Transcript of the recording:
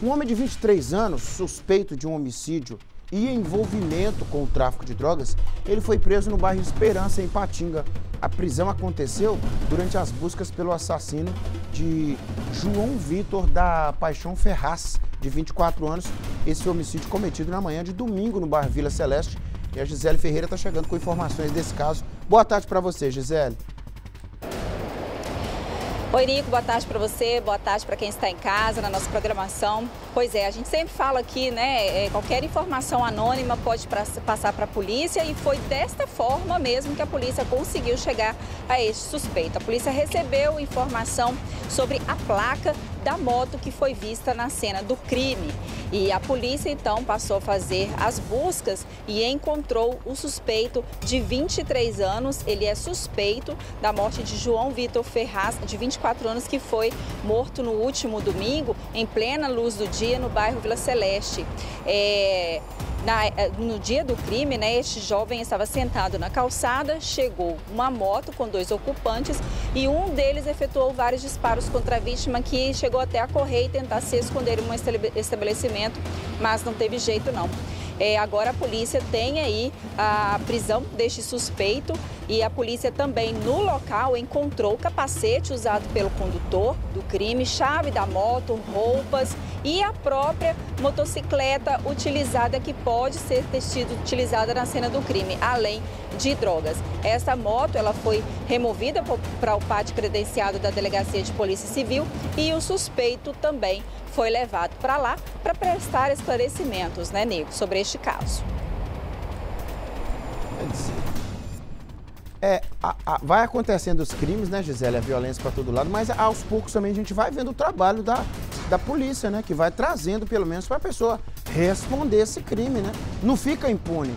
Um homem de 23 anos, suspeito de um homicídio e envolvimento com o tráfico de drogas, ele foi preso no bairro Esperança, em Patinga. A prisão aconteceu durante as buscas pelo assassino de João Vitor da Paixão Ferraz, de 24 anos. Esse homicídio cometido na manhã de domingo no bairro Vila Celeste. E a Gisele Ferreira está chegando com informações desse caso. Boa tarde para você, Gisele. Oi, Nico, boa tarde para você, boa tarde para quem está em casa, na nossa programação. Pois é, a gente sempre fala aqui, né, é, qualquer informação anônima pode passar para a polícia e foi desta forma mesmo que a polícia conseguiu chegar a este suspeito. A polícia recebeu informação sobre a placa da moto que foi vista na cena do crime. E a polícia então passou a fazer as buscas e encontrou o suspeito de 23 anos. Ele é suspeito da morte de João Vitor Ferraz, de 24 anos, que foi morto no último domingo, em plena luz do dia, no bairro Vila Celeste. É... Na, eh, no dia do crime, né, este jovem estava sentado na calçada, chegou uma moto com dois ocupantes e um deles efetuou vários disparos contra a vítima que chegou até a correr e tentar se esconder em um estabelecimento, mas não teve jeito não. É, agora a polícia tem aí a prisão deste suspeito e a polícia também no local encontrou o capacete usado pelo condutor do crime, chave da moto, roupas e a própria motocicleta utilizada que pode ser ter sido utilizada na cena do crime, além de drogas. Essa moto ela foi removida para o pátio credenciado da Delegacia de Polícia Civil e o suspeito também foi levado para lá para prestar esclarecimentos, né, Nico, sobre este caso. É, a, a, vai acontecendo os crimes, né, Gisele, a violência para todo lado, mas aos poucos também a gente vai vendo o trabalho da, da polícia, né, que vai trazendo pelo menos para a pessoa responder esse crime, né? Não fica impune.